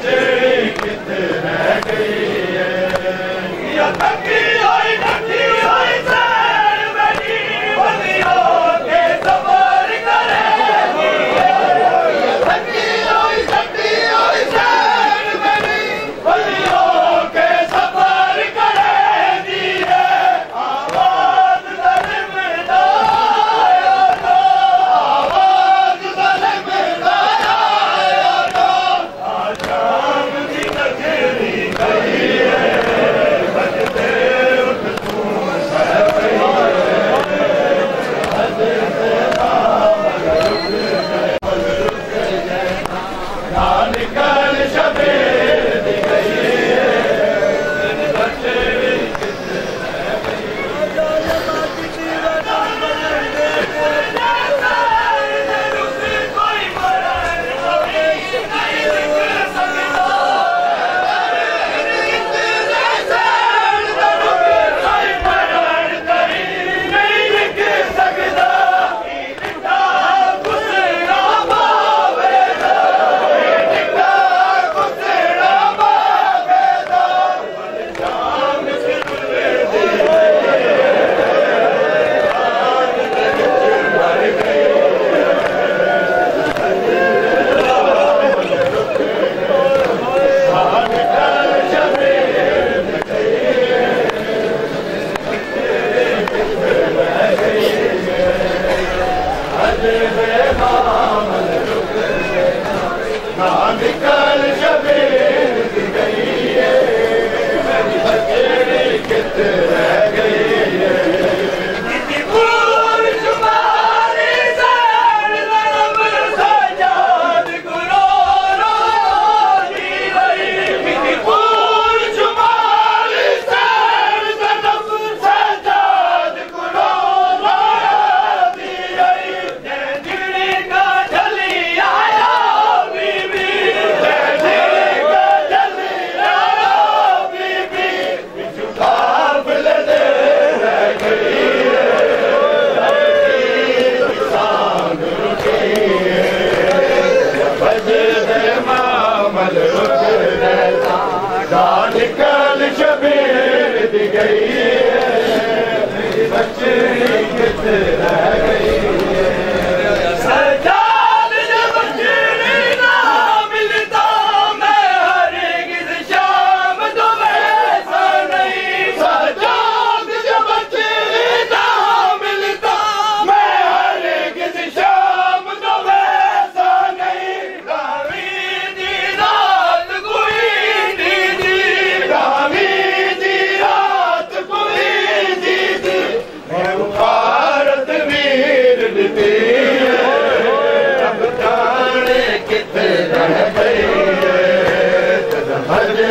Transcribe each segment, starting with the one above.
Liberté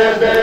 Bene, bene.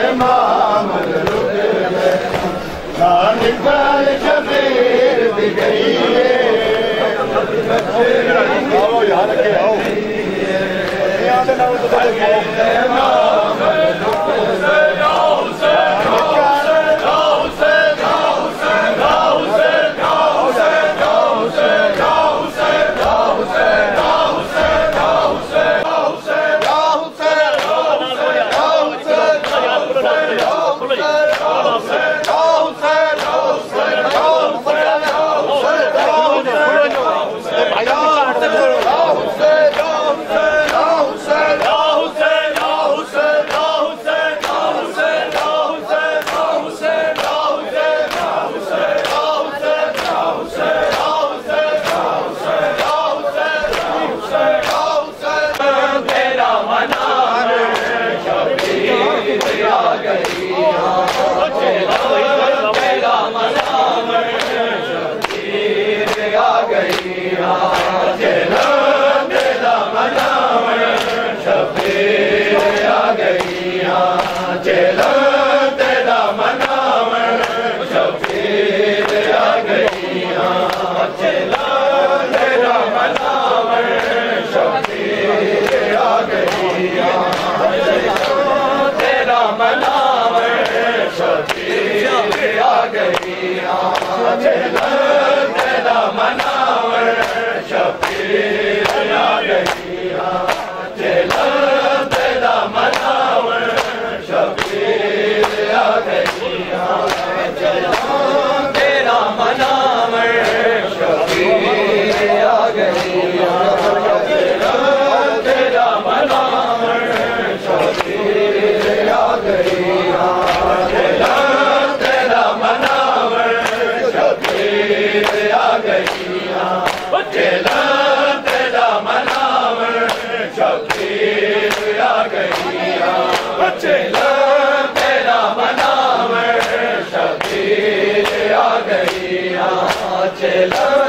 Dio,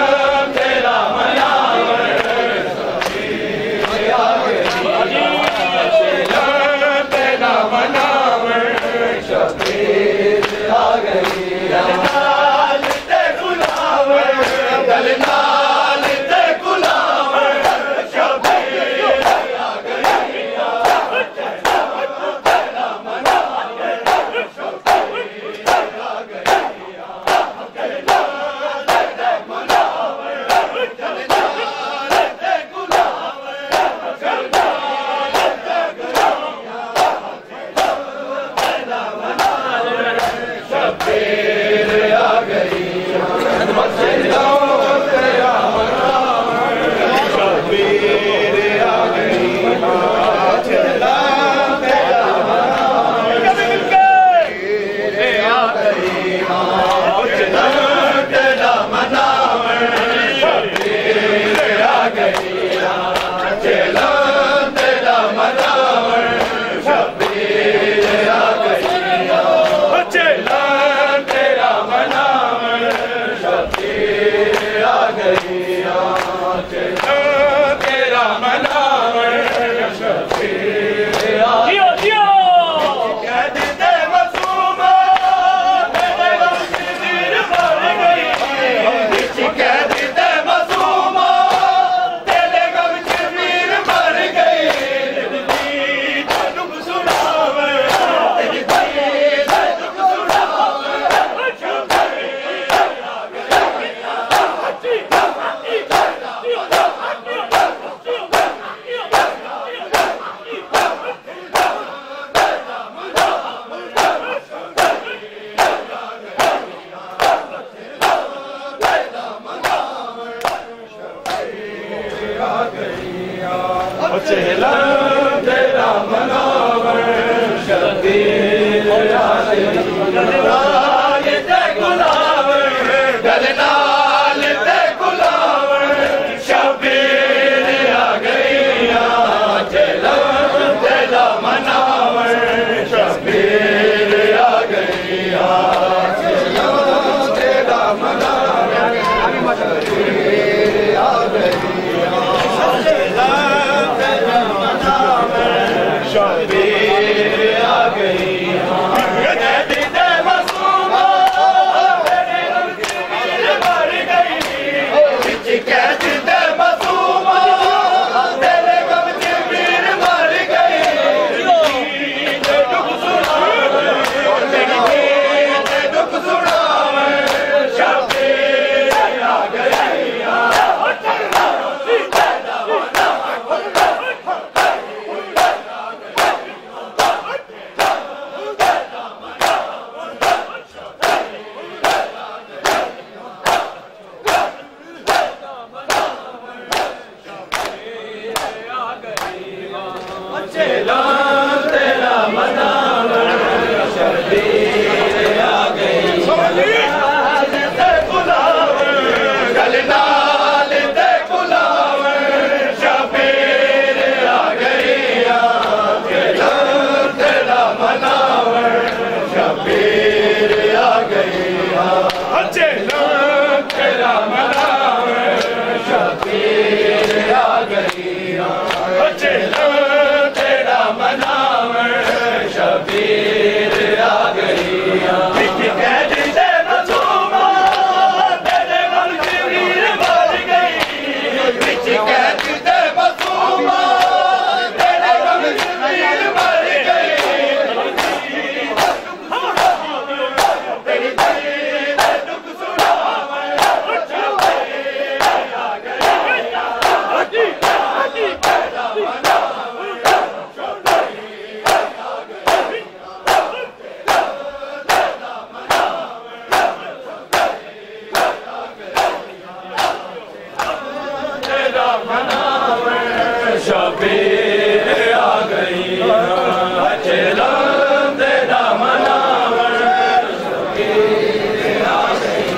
Celal.